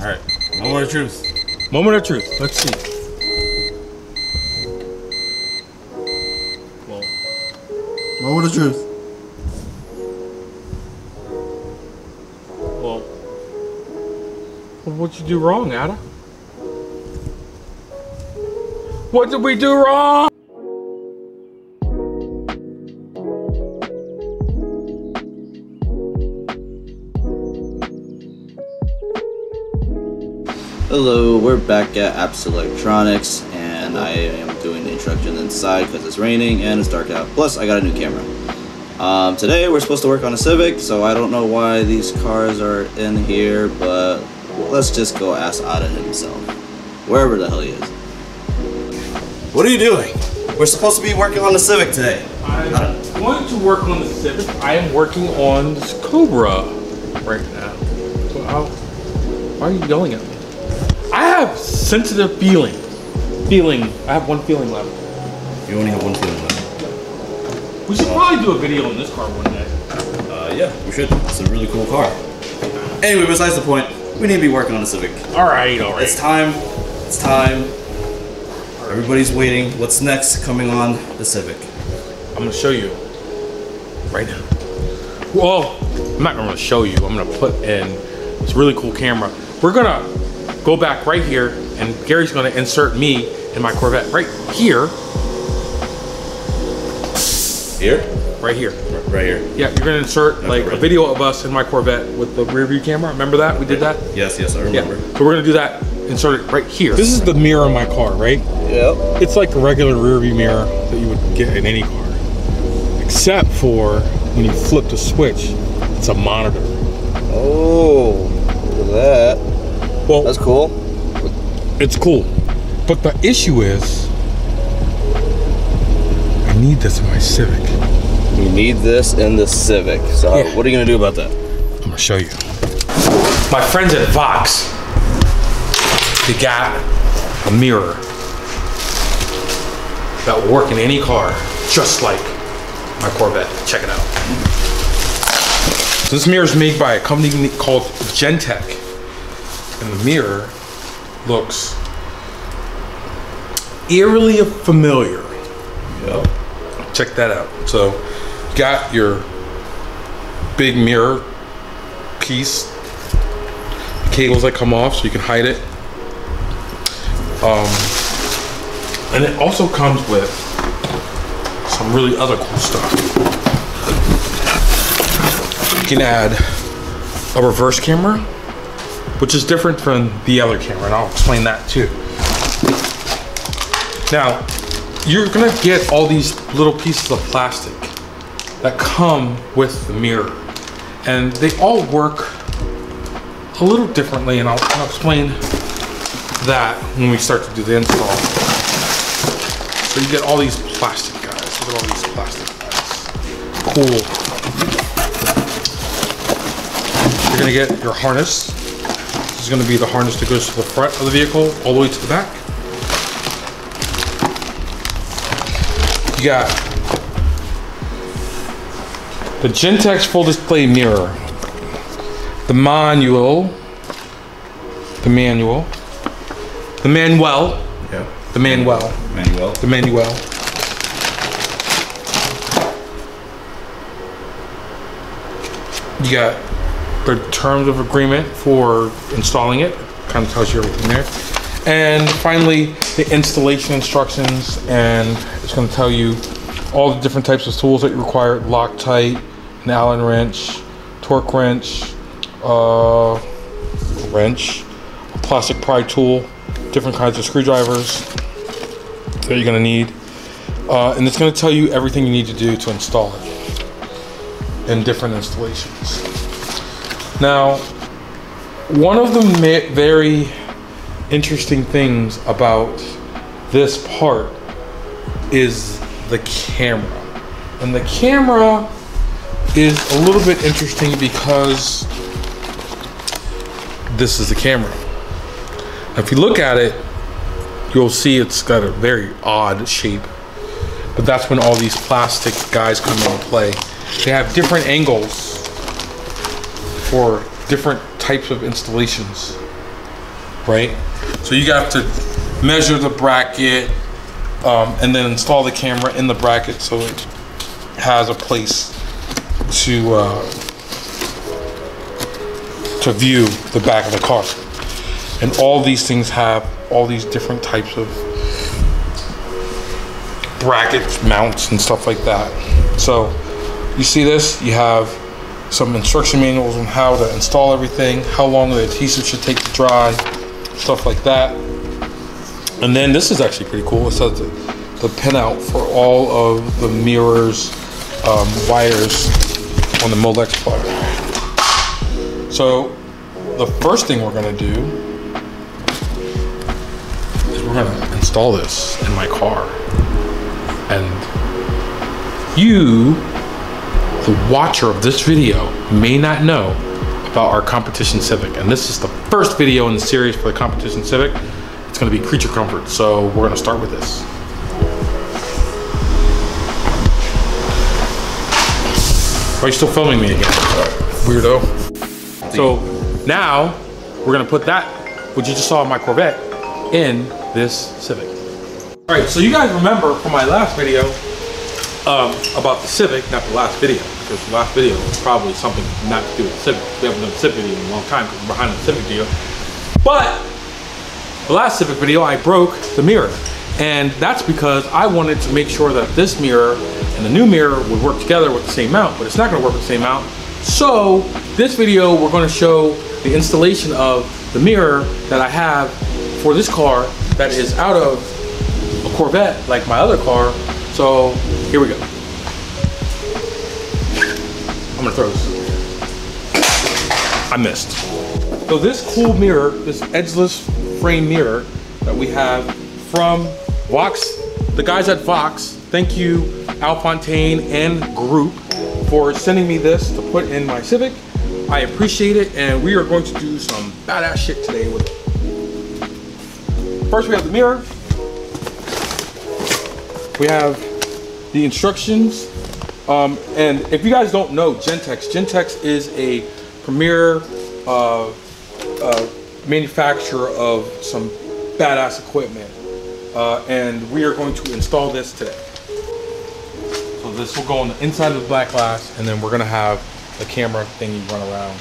All right, moment of truth. Moment of truth. Let's see. Well, Moment of truth. well. well what'd you do wrong, Ada? What did we do wrong? We're back at Apps Electronics, and I am doing the instruction inside because it's raining and it's dark out. Plus, I got a new camera. Um, today, we're supposed to work on a Civic, so I don't know why these cars are in here, but let's just go ask Ada himself. Wherever the hell he is. What are you doing? We're supposed to be working on the Civic today. I'm going to work on the Civic. I am working on this Cobra right now. So why are you yelling at me? I have sensitive feeling. Feeling. I have one feeling left. You only have one feeling left. We should probably do a video on this car one day. Uh, yeah, we should. It's a really cool car. Anyway, besides the point, we need to be working on the Civic. All right, all right. It's time. It's time. Everybody's waiting. What's next coming on the Civic? I'm gonna show you right now. Well, I'm not gonna show you. I'm gonna put in this really cool camera. We're gonna go back right here, and Gary's gonna insert me in my Corvette right here, Here? right here. Right here. Yeah, you're gonna insert like a video of us in my Corvette with the rear view camera. Remember that? We did that? Yes, yes, I remember. Yeah. So we're gonna do that, insert it right here. This is the mirror in my car, right? Yep. It's like a regular rear view mirror that you would get in any car. Except for when you flip the switch, it's a monitor. Oh, look at that. Well, That's cool. it's cool. But the issue is, I need this in my Civic. You need this in the Civic. So, Yeah. what are you gonna do about that? I'm gonna show you. My friends at Voxx, they got a mirror that will work in any car, just like my Corvette. Check it out. So this mirror is made by a company called Gentex, and the mirror looks eerily familiar. Yep. Check that out. So, got your big mirror piece, cables that come off so you can hide it. Um, and it also comes with some really other cool stuff. You can add a reverse camera, which is different from the other camera, and I'll explain that too. Now, you're gonna get all these little pieces of plastic that come with the mirror, and they all work a little differently, and I'll, I'll explain that when we start to do the install. So you get all these plastic guys. Look at all these plastic guys. Cool. You're gonna get your harness. This is gonna be the harness that goes to the front of the vehicle, all the way to the back. You got the Gentex full display mirror, the manual, the manual, the manual, Yep. the manual, Manuel. the manual. You got the terms of agreement for installing it, kind of tells you everything there. And finally, the installation instructions, and it's going to tell you all the different types of tools that you require Loctite, an Allen wrench, torque wrench, uh, wrench, a plastic pry tool, different kinds of screwdrivers that you're going to need. Uh, and it's going to tell you everything you need to do to install it in different installations. Now, one of the very interesting things about this part is the camera. And the camera is a little bit interesting because this is the camera. If you look at it, you'll see it's got a very odd shape. But that's when all these plastic guys come into play. They have different angles for different types of installations. right? So you have to measure the bracket um, and then install the camera in the bracket so it has a place to uh, to view the back of the car. And all these things have all these different types of brackets, mounts, and stuff like that. So you see this, you have some instruction manuals on how to install everything, how long the adhesive should take to dry, stuff like that. And then this is actually pretty cool. It says the, the pinout for all of the mirrors, um, wires on the Molex plug. So the first thing we're gonna do is we're gonna install this in my car. And you, the watcher of this video, may not know about our competition Civic. And this is the first video in the series for the competition Civic. It's gonna be creature comfort. So we're gonna start with this. Are you still filming me again? Weirdo. So now we're gonna put that, what you just saw in my Corvette, in this Civic. All right, so you guys remember from my last video um, about the Civic, not the last video, because the last video was probably something not to do with the Civic. We haven't done a Civic video in a long time because we're behind on the Civic video. But the last Civic video, I broke the mirror. And that's because I wanted to make sure that this mirror and the new mirror would work together with the same mount, but it's not gonna work with the same mount. So this video, we're gonna show the installation of the mirror that I have for this car that is out of a Corvette like my other car. So here we go. I'm gonna throw this. I missed. So this cool mirror, this edgeless frame mirror that we have from Voxx, the guys at Voxx, thank you Al Fontaine and group for sending me this to put in my Civic. I appreciate it and we are going to do some badass shit today with it. First we have the mirror. We have the instructions. Um, and if you guys don't know Gentex, Gentex is a premier uh, uh, manufacturer of some badass equipment. Uh, and we are going to install this today. So this will go on the inside of the black glass and then we're gonna have the camera thingy run around.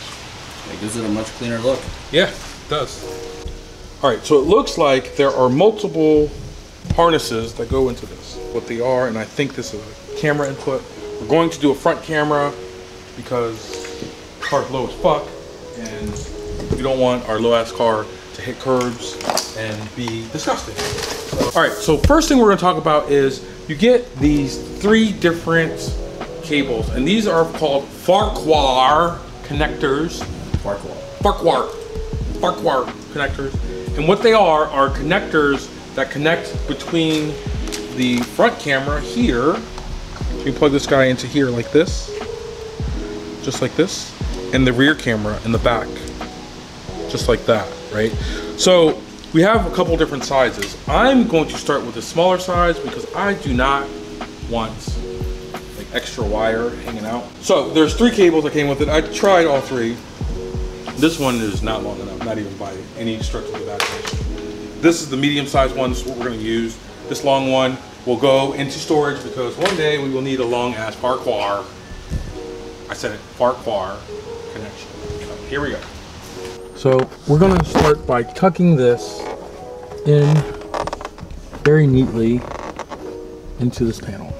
It gives it a much cleaner look. Yeah, it does. All right, so it looks like there are multiple harnesses that go into this. What they are, and I think this is a camera input. We're going to do a front camera because car's low as fuck, and we don't want our low ass car to hit curbs and be disgusting. All right, so first thing we're gonna talk about is you get these three different cables, and these are called FAKRA connectors. FAKRA. FAKRA, FAKRA connectors. And what they are, are connectors that connect between the front camera here. You plug this guy into here like this, just like this, and the rear camera in the back, just like that, right? So we have a couple different sizes. I'm going to start with the smaller size because I do not want like extra wire hanging out. So there's three cables that came with it. I tried all three. This one is not long enough, not even by any stretch of the imagination. This is the medium sized one, this is what we're gonna use. This long one will go into storage because one day we will need a long ass FAKRA, I said it, FAKRA connection. So here we go. So we're gonna start by tucking this in very neatly into this panel.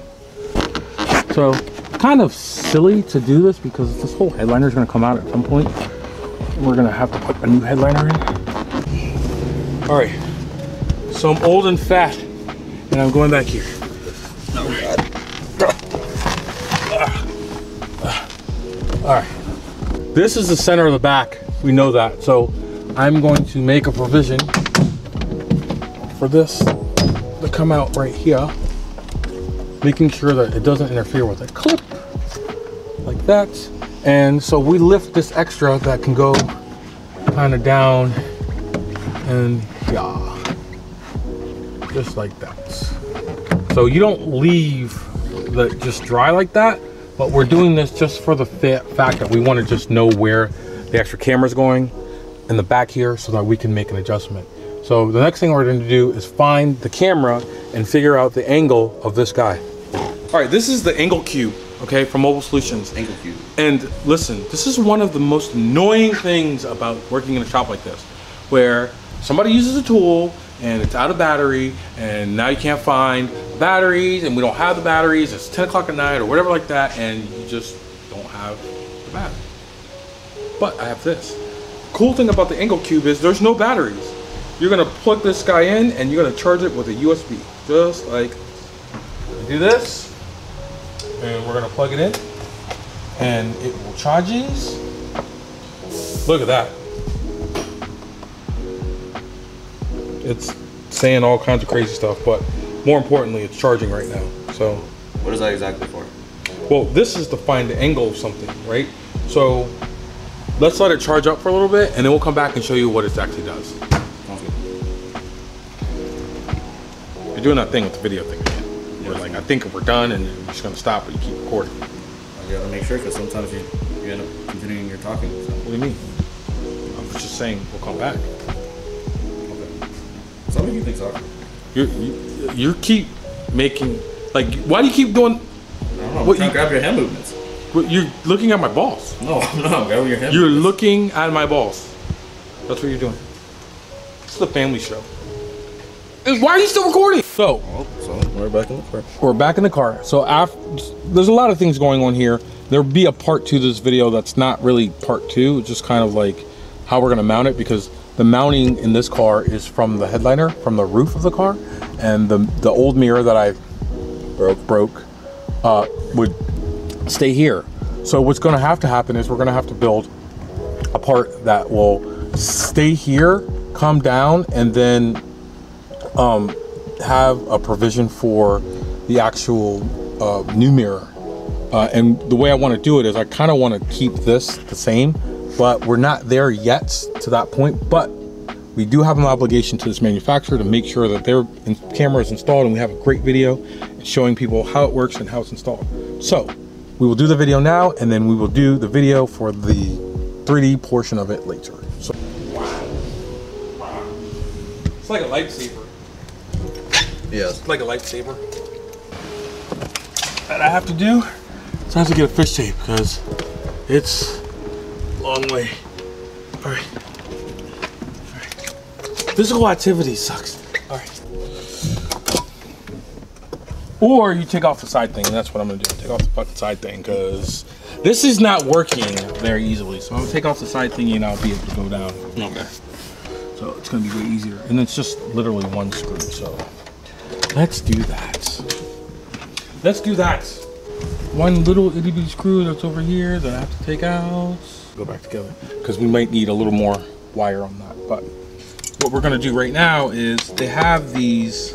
So kind of silly to do this because this whole headliner is gonna come out at some point. We're gonna have to put a new headliner in. All right, so I'm old and fat and I'm going back here. All right, this is the center of the back. We know that. So I'm going to make a provision for this to come out right here, making sure that it doesn't interfere with the clip like that. And so we lift this extra that can go kind of down and yeah, just like that. So you don't leave the just dry like that, but we're doing this just for the fact that we want to just know where the extra camera is going in the back here so that we can make an adjustment. So the next thing we're going to do is find the camera and figure out the angle of this guy. All right, this is the angle cube, okay, from Mobile Solutions. Angle cube. And listen, this is one of the most annoying things about working in a shop like this, where somebody uses a tool and it's out of battery, and now you can't find batteries, and we don't have the batteries. It's 10 o'clock at night or whatever like that, and you just don't have the battery. But I have this. Cool thing about the Angle Cube is there's no batteries. You're gonna plug this guy in, and you're gonna charge it with a USB, just like do this, and we're gonna plug it in and it will charge these. Look at that. It's saying all kinds of crazy stuff, but more importantly, it's charging right now. So, What is that exactly for? well, this is to find the angle of something, right? So, let's let it charge up for a little bit, and then we'll come back and show you what it actually does. Good. You're doing that thing with the video thing again. We're like, I think we're done, and you're just gonna stop, but you keep recording. I gotta make sure because sometimes you, you end up continuing your talking. So. What do you mean? I was just saying we'll come back. Some of you think so. You you, you keep making like why do you keep doing? I don't know. What you- grab your hand movements. You're looking at my balls. No. I'm grabbing your hand You're movements. looking at my balls. That's what you're doing. It's the family show. And why are you still recording? So Oh, so we're back in the car. we're back in the car. So after, there's a lot of things going on here. There'll be a part two to this video that's not really part two. It's just kind of like how we're gonna mount it because the mounting in this car is from the headliner, from the roof of the car, and the the old mirror that I broke broke uh, would stay here. So what's gonna have to happen is we're gonna have to build a part that will stay here, come down, and then um, have a provision for the actual uh, new mirror. Uh, and the way I want to do it is I kind of want to keep this the same, but we're not there yet to that point. But we do have an obligation to this manufacturer to make sure that their in- camera is installed and we have a great video showing people how it works and how it's installed. So we will do the video now and then we will do the video for the 3D portion of it later. So It's like a lightsaber. Yes. It's like a lightsaber. That I have to do is I have to get a fish tape because it's a long way. All right. All right. Physical activity sucks. All right. Or you take off the side thing, and that's what I'm gonna do. Take off the fucking side thing because this is not working very easily. So I'm gonna take off the side thingy and I'll be able to go down. Okay. So it's gonna be way easier. And it's just literally one screw, so let's do that. Let's do that. One little itty bitty screw that's over here that I have to take out. Go back together. Because we might need a little more wire on that. But what we're gonna do right now is they have these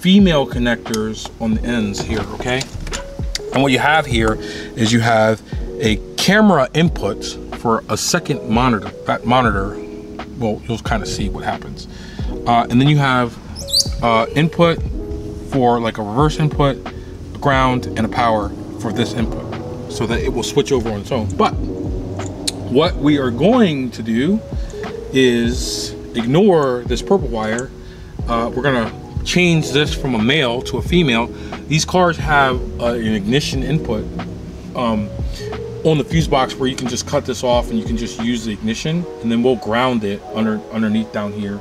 female connectors on the ends here, okay? And what you have here is you have a camera input for a second monitor. That monitor, well, you'll kind of see what happens. Uh, and then you have uh, input for like a reverse input, ground, and a power for this input so that it will switch over on its own. But what we are going to do is ignore this purple wire. Uh, we're gonna change this from a male to a female. These cars have uh, an ignition input um, on the fuse box where you can just cut this off and you can just use the ignition and then we'll ground it under underneath down here.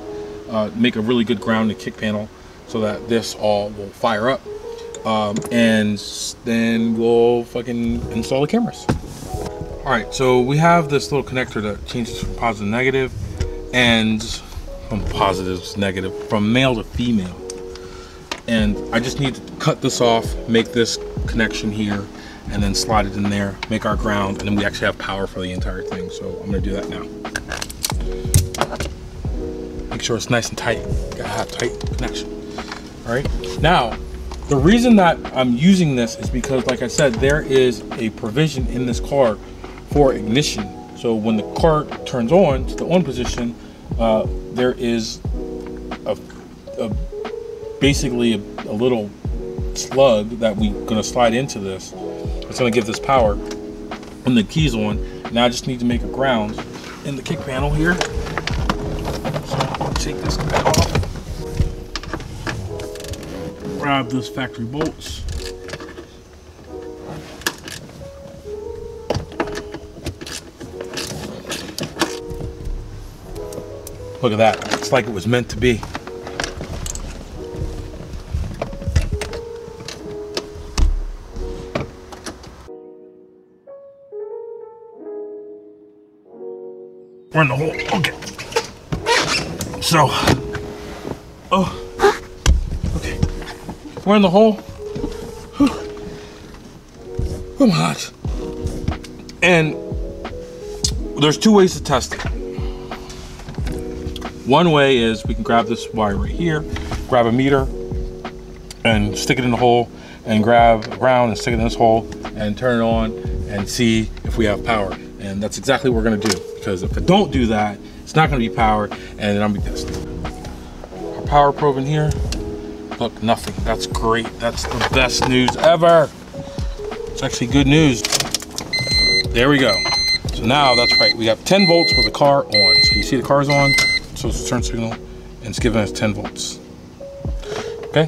Uh, make a really good ground and kick panel so that this all will fire up. Um, and then we'll fucking install the cameras. All right, so we have this little connector that changes from positive to negative and from positive to negative, from male to female. And I just need to cut this off, make this connection here, and then slide it in there, make our ground, and then we actually have power for the entire thing. So I'm gonna do that now. Make sure it's nice and tight. Gotta have tight connection. All right. Now, the reason that I'm using this is because, like I said, there is a provision in this car for ignition. So when the car turns on to the on position, uh, there is a, a basically a, a little slug that we're gonna slide into this. It's gonna give this power. When the key's on, now I just need to make a ground in the kick panel here. So take this guy Grab those factory bolts. Look at that. It's like it was meant to be. We're in the hole. Okay. So, oh. We're in the hole. Whew. I'm hot. And there's two ways to test it. One way is we can grab this wire right here, grab a meter, and stick it in the hole, and grab ground and stick it in this hole, and turn it on, and see if we have power. And that's exactly what we're gonna do, because if I don't do that, it's not gonna be power, and then I'm gonna be pissed. Our power probe in here, look, nothing. That's great. That's the best news ever. It's actually good news. There we go. So now that's right. We have 10 volts with the car on. So you see the car's on, so it's a turn signal, and it's giving us 10 volts. Okay?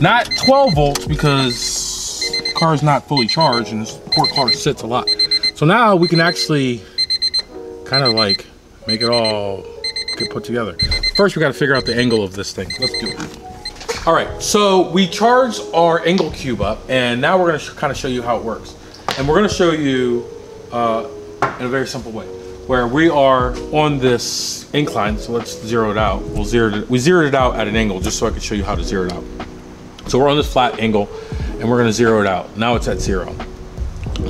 Not 12 volts because the car is not fully charged and this poor car sits a lot. So now we can actually kind of like make it all get put together. First, we got to figure out the angle of this thing. Let's do it. All right, so we charged our angle cube up, and now we're gonna kind of show you how it works. And we're gonna show you uh, in a very simple way, where we are on this incline. So let's zero it out. We'll zero it. We zeroed it out at an angle just so I could show you how to zero it out. So we're on this flat angle, and we're gonna zero it out. Now it's at zero.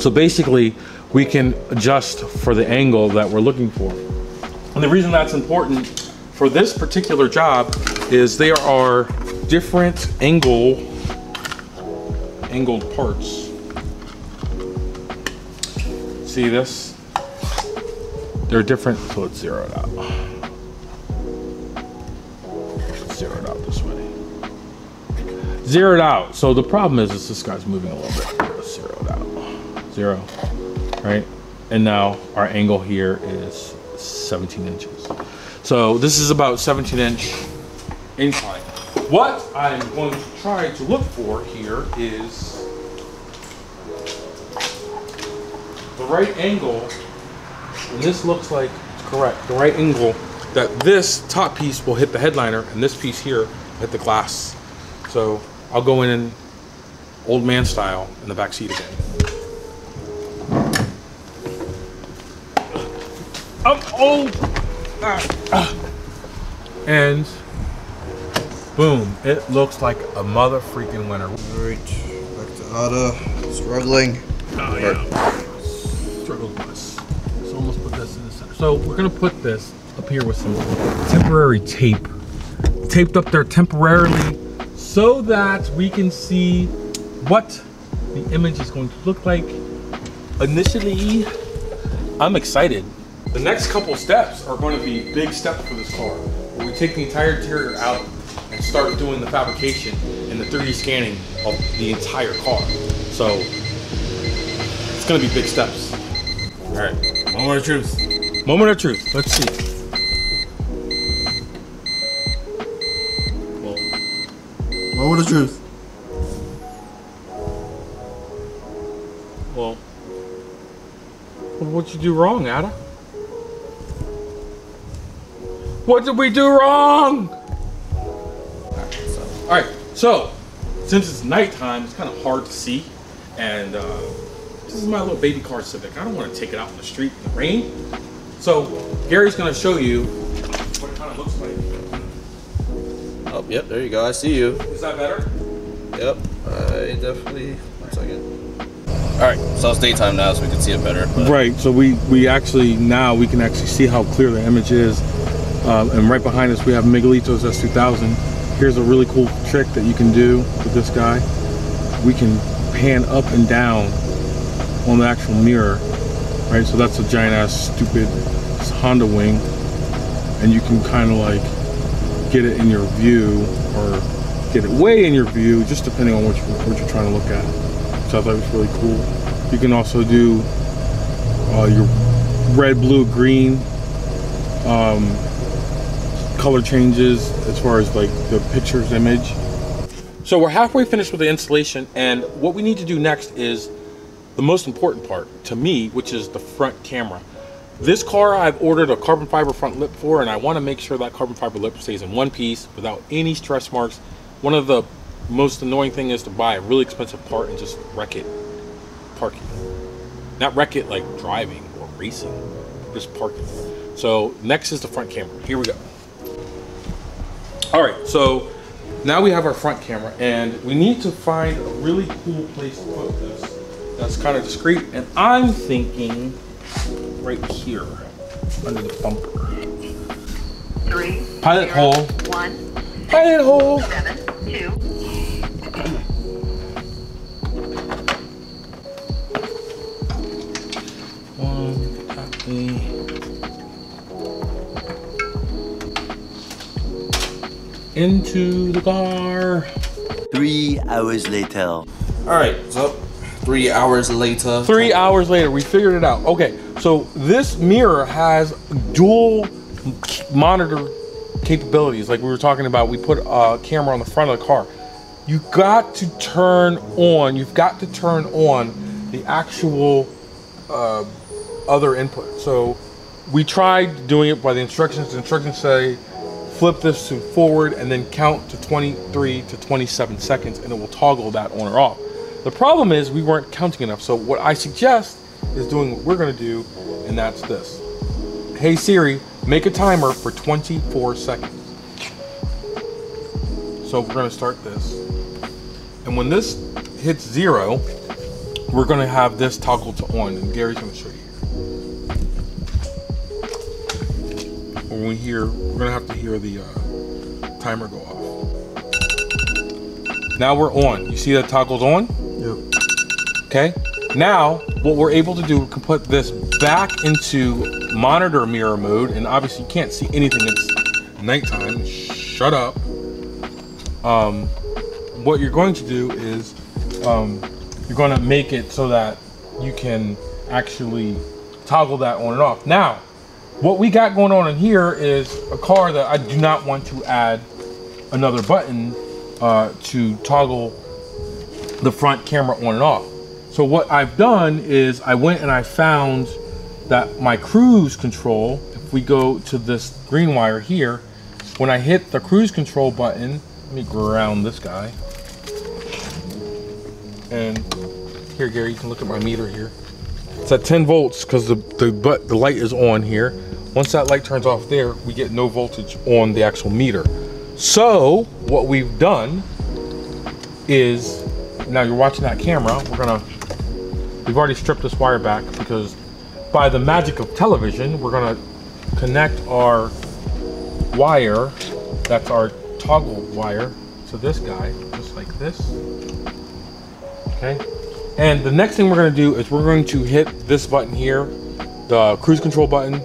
So basically, we can adjust for the angle that we're looking for. And the reason that's important for this particular job is there are different angle angled parts. See this? They're different, so let's zero it out. Zero it out this way. Zero it out. So the problem is, is this guy's moving a little bit. Let's zero it out. Zero, right? And now our angle here is 17 inches. So this is about 17 inch incline. What I'm going to try to look for here is the right angle, and this looks like correct, the right angle that this top piece will hit the headliner and this piece here hit the glass. So I'll go in old man style in the back seat again. I'm old. Ah, ah. And boom, it looks like a mother freaking winner. Alright, back to Ada. Struggling. Oh yeah. Struggle bus. So almost put this in the center. So we're gonna put this up here with some temporary tape. Taped up there temporarily so that we can see what the image is going to look like. Initially, I'm excited. The next couple steps are going to be big steps for this car. Where we take the entire interior out and start doing the fabrication and the 3D scanning of the entire car. So it's gonna be big steps. All right, moment of truth. Moment of truth. Let's see. Well, Moment of truth. Well, what'd you do wrong, Ada? What did we do wrong? All right, so since it's nighttime, it's kind of hard to see, and uh, this is my little baby car Civic. I don't want to take it out in the street in the rain. So Gary's going to show you what it kind of looks like. Oh, yep, there you go. I see you. Is that better? Yep, I definitely. One second. All right, so it's daytime now, so we can see it better. But Right. So we we actually now we can actually see how clear the image is, um, and right behind us we have Miguelitos S2000. Here's a really cool trick that you can do with this guy. We can pan up and down on the actual mirror, right? So that's a giant ass stupid Honda wing, and you can kind of like get it in your view or get it way in your view, just depending on what, you, what you're trying to look at. So I thought it was really cool. You can also do uh, your red, blue, green um, color changes as far as like the picture's image. So we're halfway finished with the installation, and what we need to do next is the most important part to me, which is the front camera. This car I've ordered a carbon fiber front lip for, and I want to make sure that carbon fiber lip stays in one piece without any stress marks. One of the most annoying thing is to buy a really expensive part and just wreck it parking. Not wreck it like driving or racing, just parking. So next is the front camera. Here we go. All right, so now we have our front camera and we need to find a really cool place to put this that's kind of discreet. And I'm thinking right here under the bumper. Three. Pilot zero, hole. One, Pilot hole. seven, two. One, copy. Into the car. Three hours later. All right, so three hours later. Three hours later, we figured it out. Okay, so this mirror has dual monitor capabilities. Like we were talking about, we put a camera on the front of the car. You got to turn on. You've got to turn on the actual uh, other input. So we tried doing it by the instructions. The instructions say flip this to forward and then count to 23 to 27 seconds and it will toggle that on or off. The problem is we weren't counting enough. So what I suggest is doing what we're gonna do and that's this. Hey Siri, make a timer for 24 seconds. So we're gonna start this. And when this hits zero, we're gonna have this toggle to on and Gary's gonna show you When we hear, we're gonna have to hear the uh, timer go off. Now we're on. You see that toggle's on? Yep. Okay. Now, what we're able to do, we can put this back into monitor mirror mode, and obviously you can't see anything. It's nighttime. Shut up. Um, what you're going to do is, um, you're going to make it so that you can actually toggle that on and off. Now, what we got going on in here is a car that I do not want to add another button uh, to toggle the front camera on and off. So what I've done is I went and I found that my cruise control, if we go to this green wire here, when I hit the cruise control button, let me ground this guy. And here, Gary, you can look at my meter here. It's at 10 volts because the, the, but the light is on here. Once that light turns off there, we get no voltage on the actual meter. So what we've done is, now you're watching that camera, we're gonna, we've already stripped this wire back because by the magic of television, we're gonna connect our wire, that's our toggle wire, to this guy, just like this. Okay. And the next thing we're gonna do is we're going to hit this button here, the cruise control button,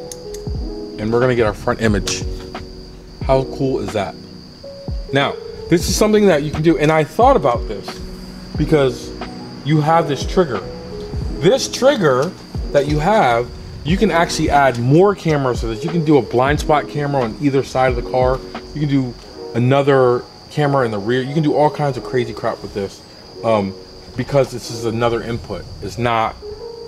and we're gonna get our front image. How cool is that? Now, this is something that you can do, and I thought about this because you have this trigger. This trigger that you have, you can actually add more cameras to this. You can do a blind spot camera on either side of the car. You can do another camera in the rear. You can do all kinds of crazy crap with this um, because this is another input. It's not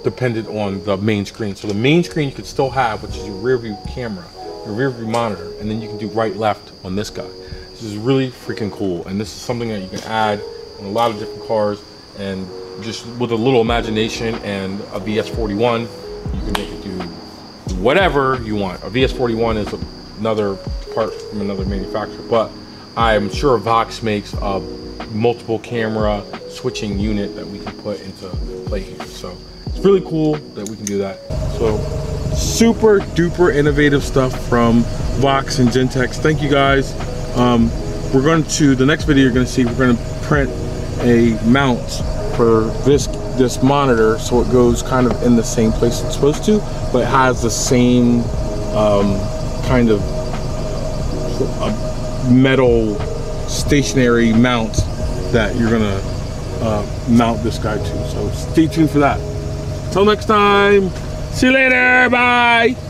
dependent on the main screen. So the main screen you could still have, which is your rear view camera, your rear view monitor, and then you can do right left on this guy. This is really freaking cool, and this is something that you can add on a lot of different cars, and just with a little imagination and a VS41, you can make it do whatever you want. A VS41 is another part from another manufacturer, but I'm sure Voxx makes a multiple camera switching unit that we can put into play here. So it's really cool that we can do that. So super duper innovative stuff from Voxx and Gentex. Thank you guys. Um, we're going to, the next video you're going to see, we're going to print a mount for this this monitor so it goes kind of in the same place it's supposed to, but has the same um, kind of metal stationary mount that you're gonna uh, mount this guy to. So stay tuned for that. Until next time, see you later, bye.